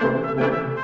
Música